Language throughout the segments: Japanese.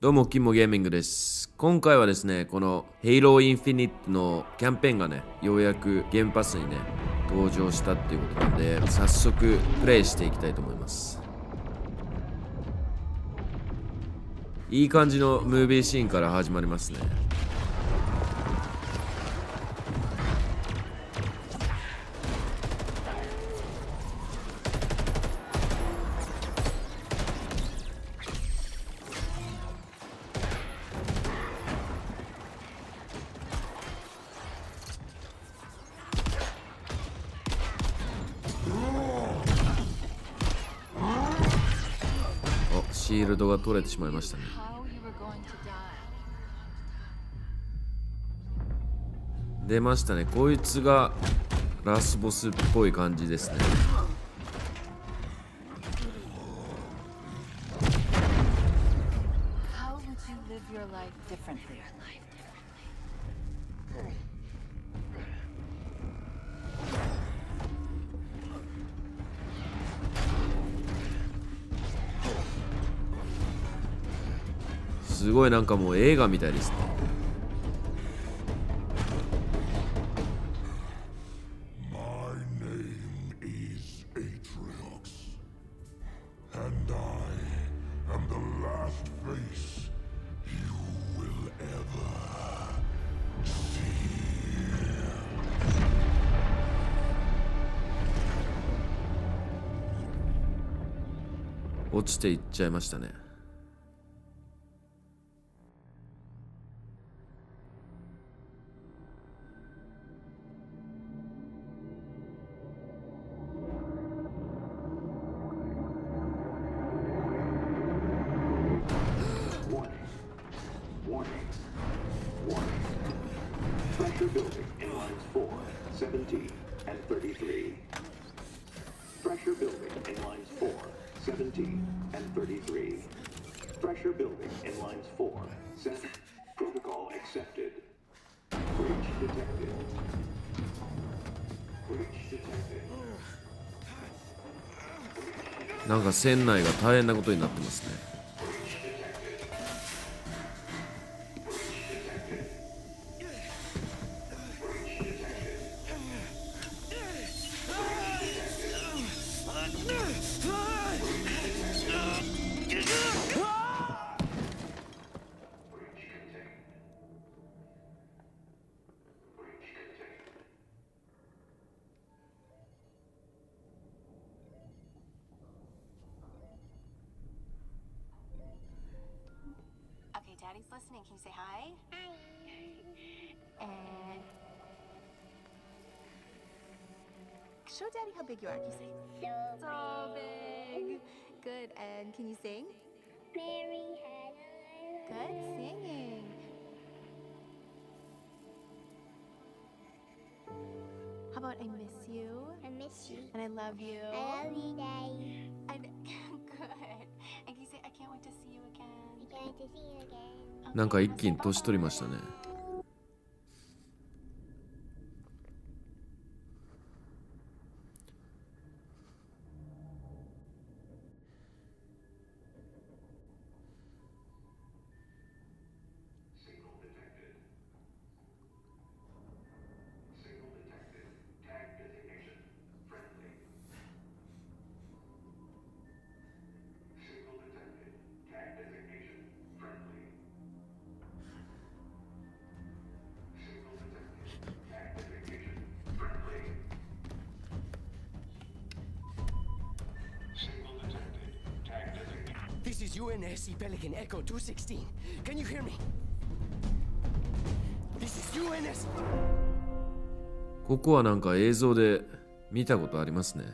どうも、キンモゲーミングです。今回はですね、この Halo Infinite のキャンペーンがね、ようやくゲームパスにね、登場したっていうことなんで、早速プレイしていきたいと思います。いい感じのムービーシーンから始まりますね。取れてしまいましたね。出ましたね。こいつがラスボスっぽい感じですね。ですね。落ちていっちゃいましたね。Pressure building in lines 4, 7. Protocol accepted. Breach detected. Breach detected. なんか船内が大変なことになってますね。Daddy's listening. Can you say hi? Hi. And show Daddy how big you are. Can you say so big? Good. And can you sing? Mary had a Good singing. How about I miss you I miss you. and I love you? I love you, Daddy. And good. And can you say I can't wait to see なんか一気に年取りましたね。This is UNSC Pelican Echo 216. Can you hear me? This is UNS. ここはなんか映像で見たことありますね。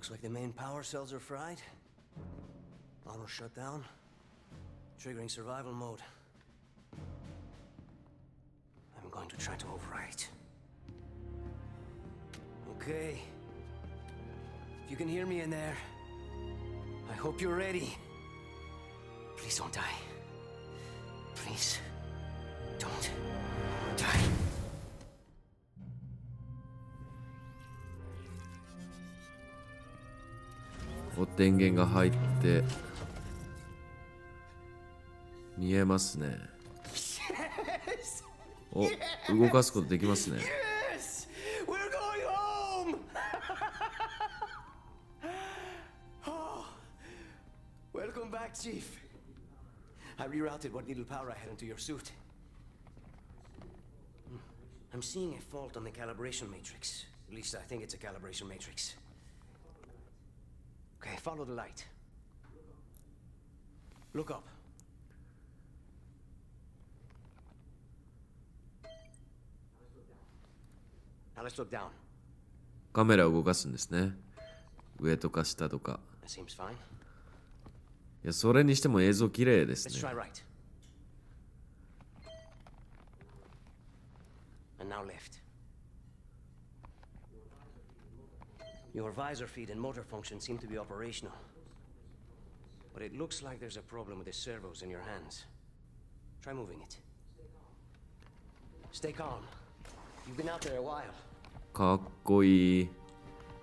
Looks like the main power cells are fried. Auto shut down. Triggering survival mode. trying to overwrite. Okay. If you can hear me in there, I hope you're ready. Please don't die. Please don't お電源が入って見えますねお動かすことできますね Yes! We're going home! oh, welcome back, Chief. I rerouted what little power I had into your suit. I'm seeing a fault on the calibration matrix. At least I think it's a calibration matrix. Follow the light. Look up. Now let's look down. カメラを動かすんですね上とか下とか.いやそれにしても映像綺麗ですね right. And now left. Your visor feed and motor function seem to be operational. But it looks like there's a problem with the servos in your hands. Try moving it. Stay calm. You've been out there a while. かっこいい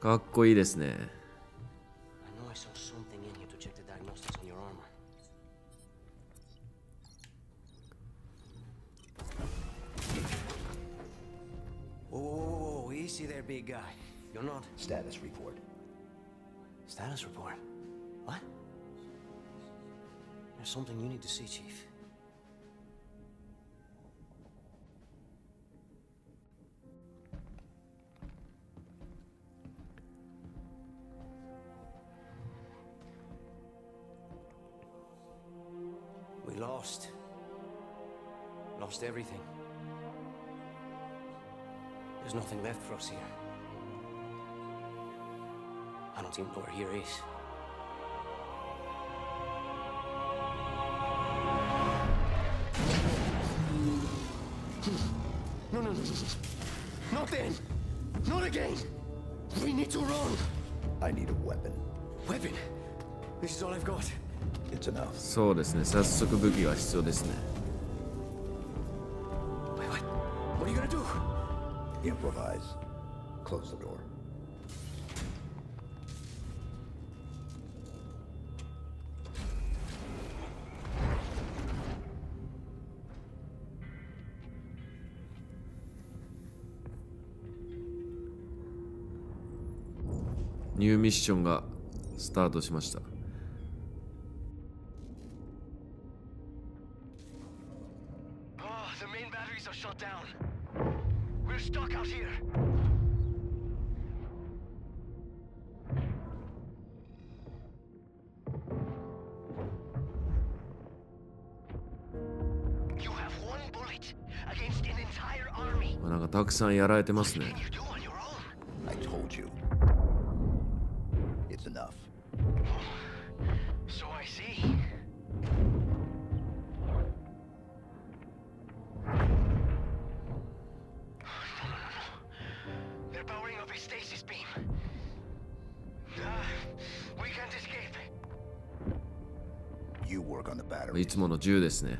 かっこいいですね I know I saw something in here to check the diagnostics on your armor. Whoa, whoa, whoa, whoa, easy there, big guy. You're not. Status report. Status report. What? There's something you need to see, Chief. We lost. Lost everything. There's nothing left for us here I don't even know where here is. No, no, no, no, no. Not then. Not again. We need to run. I need a weapon. Weapon. This is all I've got. It's enough. そうですね早速武器が必要ですね Wait, what? What are you gonna do? Improvise. Close the door. ニューミッションがスタートしました。なんかたくさんやられてますね。つもの銃ですね。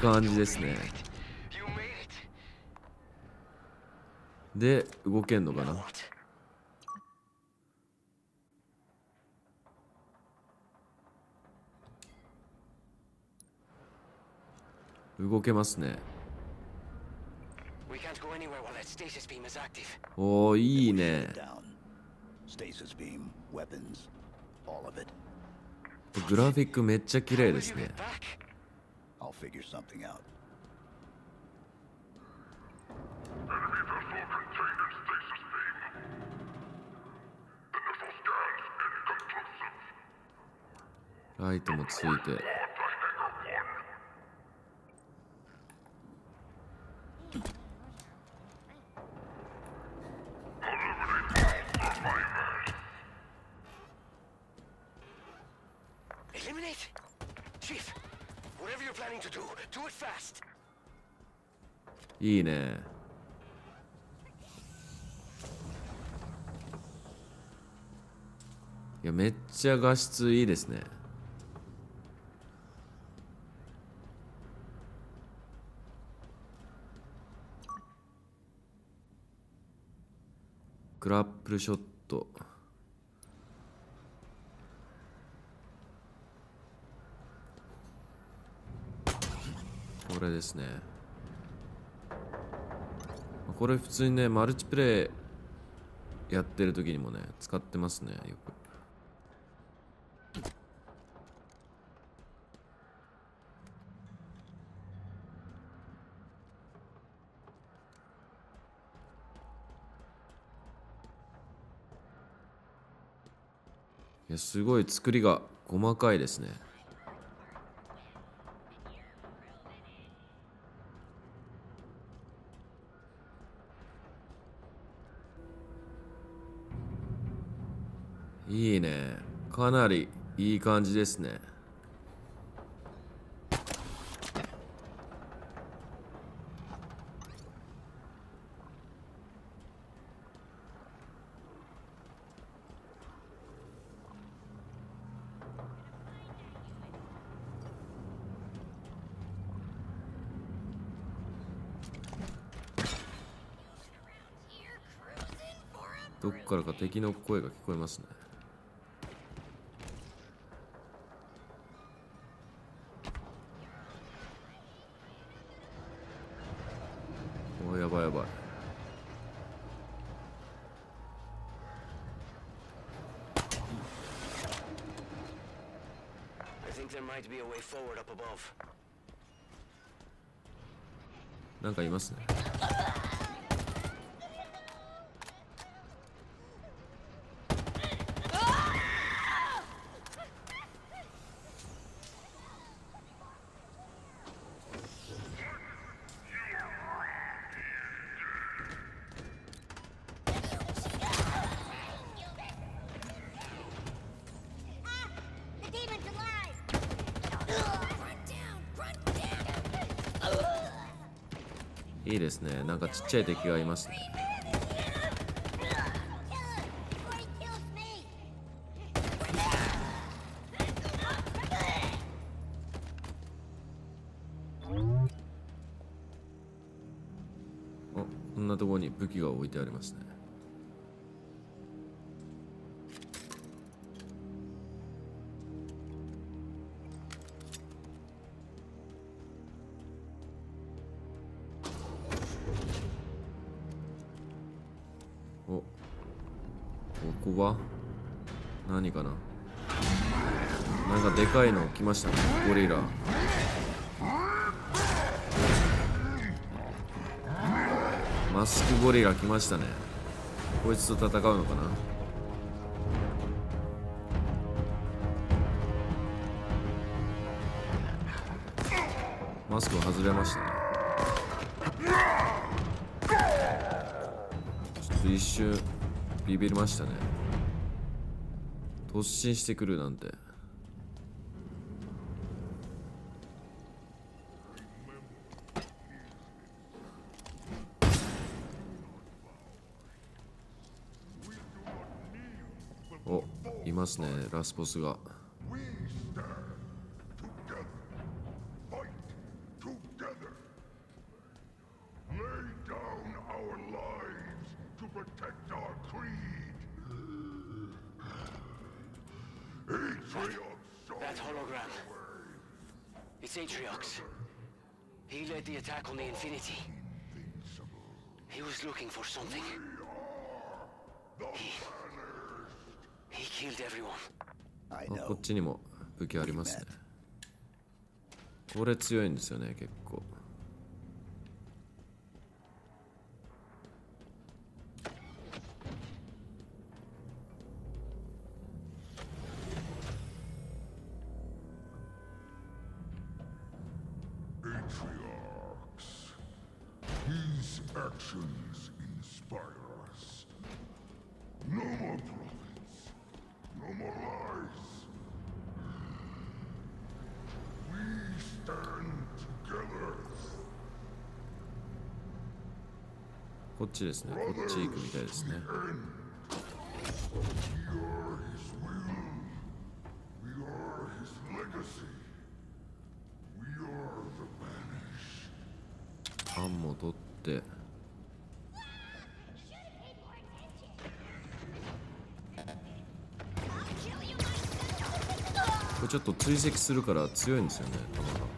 感じですね。で動けんのかな？動けますね。おお、いいね。グラフィックめっちゃ綺麗ですね。ライトもついて。いいね。いやめっちゃ画質いいですね。グラップルショット。これですね。これ普通にねマルチプレイやってる時にもね使ってますねよく。いやすごい作りが細かいですね。いいね。かなりいい感じですね。どっからか敵の声が聞こえますね。なんかいますね。いいですね。なんかちっちゃい敵がいますね。こんなところに武器が置いてありますね。かな。なんかでかいの来ましたねゴリラ。マスクゴリラ来ましたね。こいつと戦うのかな。マスク外れましたね。ちょっと一瞬ビビりましたね。突進してくるなんて。おいますねラスボスが。city. He was looking for something. He, he killed everyone. あこっちにも武器ありますねこれ強いんですよね結構 Atria. His actions inspire us. No more prophets. No more lies. We stand together. こっちですねこっち行くみたいですね ちょっと追跡するから強いんですよね弾が。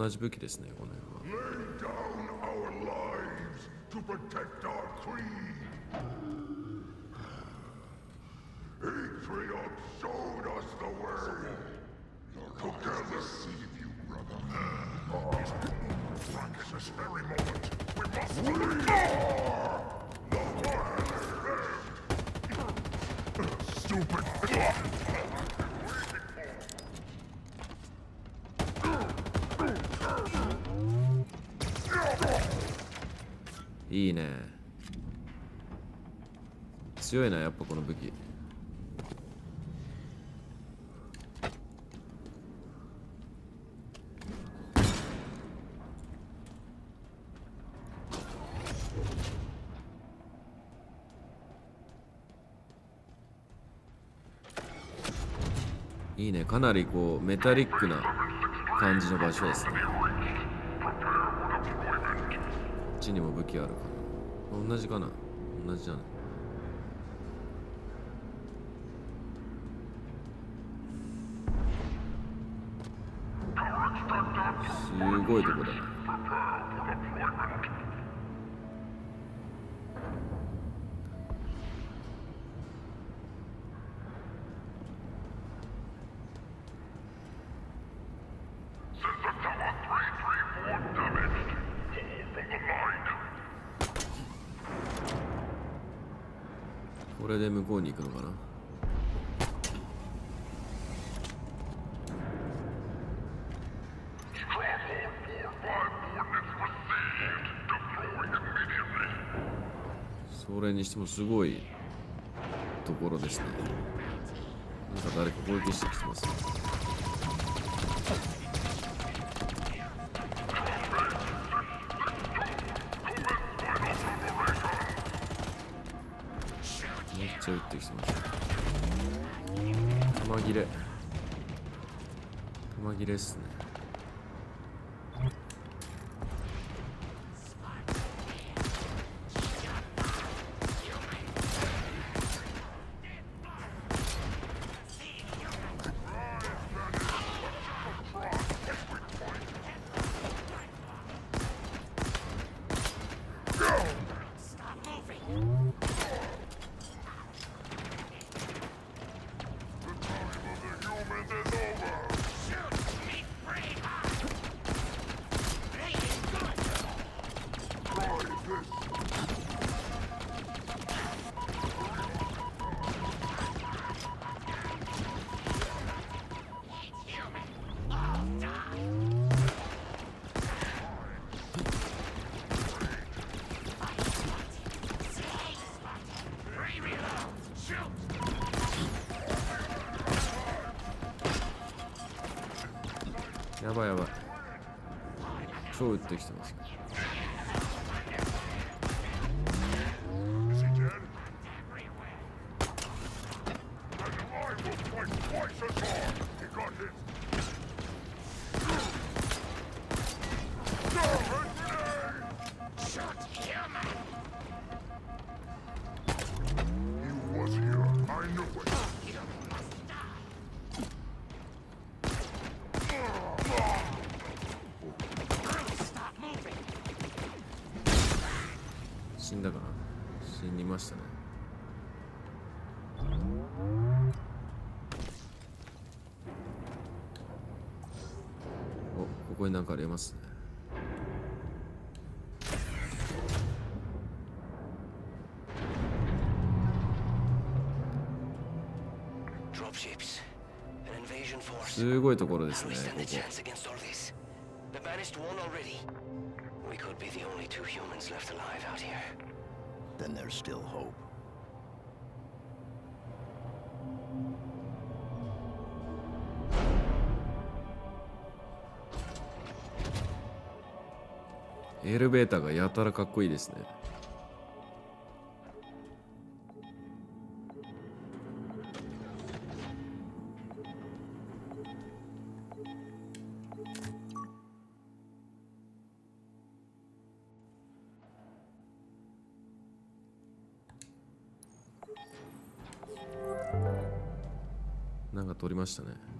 同じ武器ですね、この辺は。いいね強いなやっぱこの武器。かなりこうメタリックな感じの場所ですね。こっちにも武器あるかな同じかな？同じじゃない？すごいとこだねこれで向こうに行くのかな？それにしてもすごいところですね。なんか誰か攻撃してきてますね。弾切れっすね。超撃ってきてますここになんかありますね.すごいところですねここ chance against all this? エレベーターがやたらかっこいいですね。なんか取りましたね。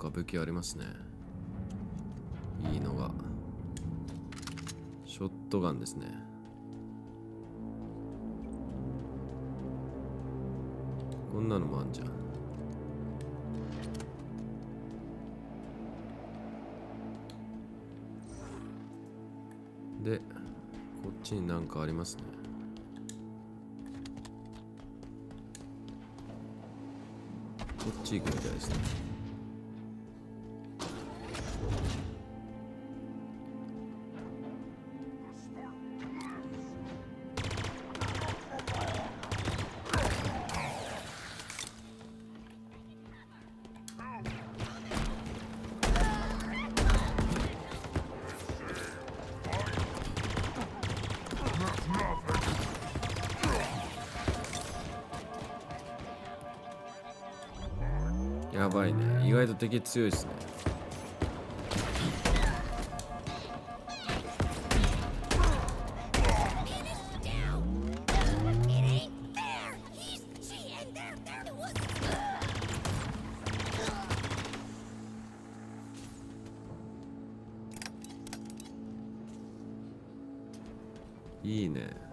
か武器ありますね。いいのが。ショットガンですね。こんなのもあんじゃん。でこっちになんかありますね。こっち行くみたいですね。敵強いですね。いいね。